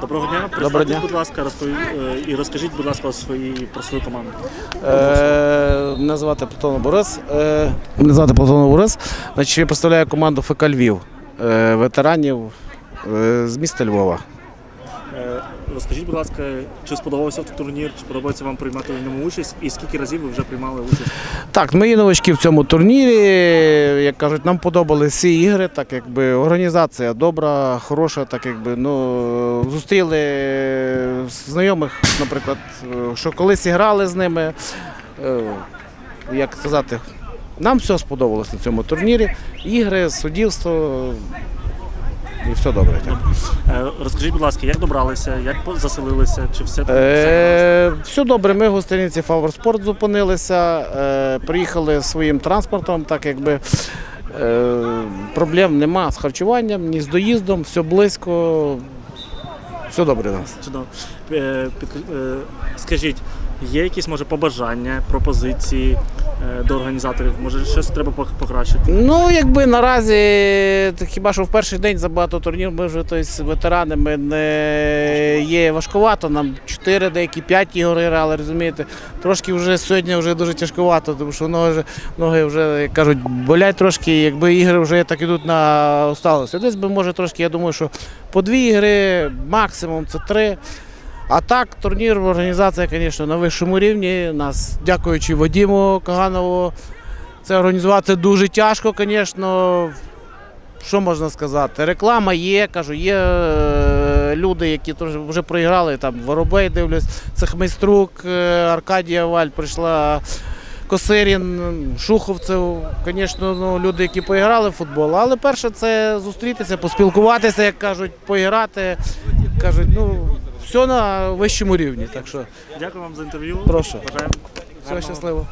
Доброго дня. Доброго дня. будь ласка, розпові... е, і розкажіть, будь ласка, свої... про свою команду. Е, мене звати Платон Борис. Е, мене звати Платон Борис. Значить, я представляю команду ФК Львів, е, ветеранів е, з міста Львова. Е, Розкажіть, будь ласка, чи сподобався турнір, чи подобається вам приймати в ньому участь, і скільки разів ви вже приймали участь? Так, ми є новачки в цьому турнірі. Як кажуть, нам подобались всі ігри, так якби організація добра, хороша, так якби ну зустріли знайомих, наприклад, що колись грали з ними. Е, Як сказати, нам все сподобалось на цьому турнірі. Ігри, суддівство. І все добре. Так. Е, Розкажіть, будь ласка, як добралися, як заселилися, чи все, Е, все добре, ми в гостиниці Фаворспорт зупинилися, е, приїхали своїм транспортом, так якби е, проблем нема з харчуванням, ні з доїздом, все близько, все добре у нас. чудово? Е, Скажіть, є якісь може побажання, пропозиції до організаторів? Може, щось треба покращити? Ну, якби наразі, хіба що в перший день забагато турнірів, ми вже тобто, ветерани, ми не є важкувато, нам 4, деякі 5 ігор грали, розумієте. Трошки вже сьогодні вже дуже тяжковато, тому що ноги, ноги вже, як кажуть, болять трошки, якби ігри вже так ідуть на усталость. Десь би може трошки, я думаю, що по дві ігри, максимум це три. А так, турнір організація, звісно, на вищому рівні. Нас, дякуючи Вадиму Каганову, це організувати дуже тяжко, звісно. Що можна сказати? Реклама є, кажу, є е, люди, які вже проіграли. Там Воробей дивлюсь, Цехмейструк, е, Аркадія Валь прийшла. Косирін, Шуховцев, звісно, ну, люди, які поіграли в футбол. Але перше це зустрітися, поспілкуватися, як кажуть, поіграти. Кажуть, ну, все на вищому рівні. Так що Дякую вам за інтерв'ю. Прошу. Бажаємо все щасливо.